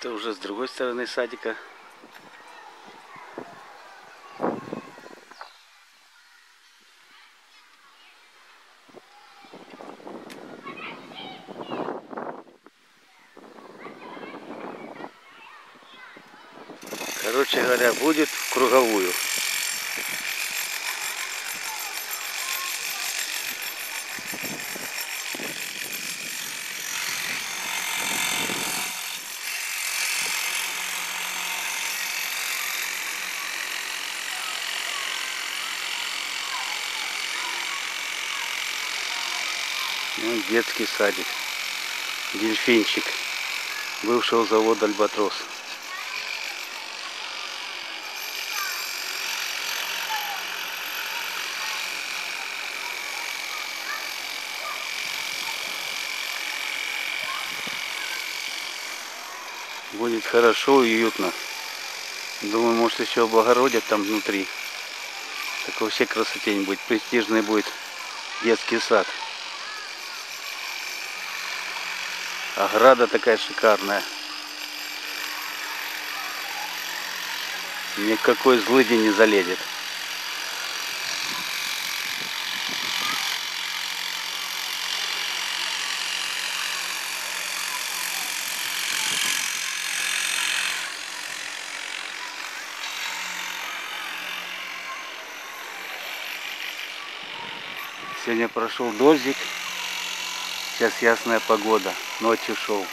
Это уже с другой стороны садика. Короче говоря, будет в круговую. Ну, детский садик. Дельфинчик. Бывшего завода Альбатрос. Будет хорошо, уютно. Думаю, может еще облагородят там внутри. Так вообще красотень будет. Престижный будет детский сад. Ограда такая шикарная. Никакой злыди не залезет. Сегодня прошел дождик. Сейчас ясная погода. Ночью шел.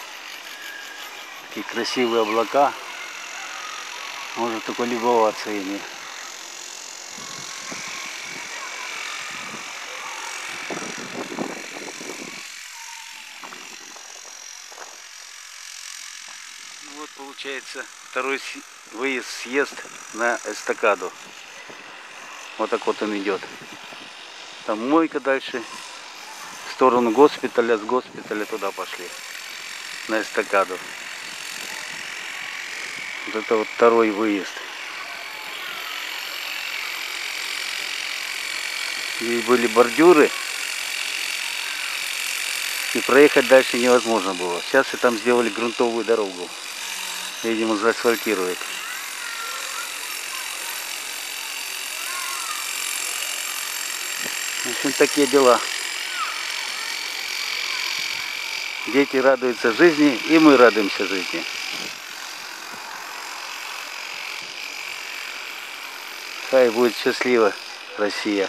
Такие красивые облака. Можно только любоваться ими. Ну вот получается второй выезд, съезд на эстакаду. Вот так вот он идет. Там мойка дальше. Сторону госпиталя, с госпиталя туда пошли. На эстакаду. Вот это вот второй выезд. Здесь были бордюры. И проехать дальше невозможно было. Сейчас и там сделали грунтовую дорогу. Видимо, заасфальтируют. В общем, такие дела. Дети радуются жизни, и мы радуемся жизни. Хай будет счастлива Россия.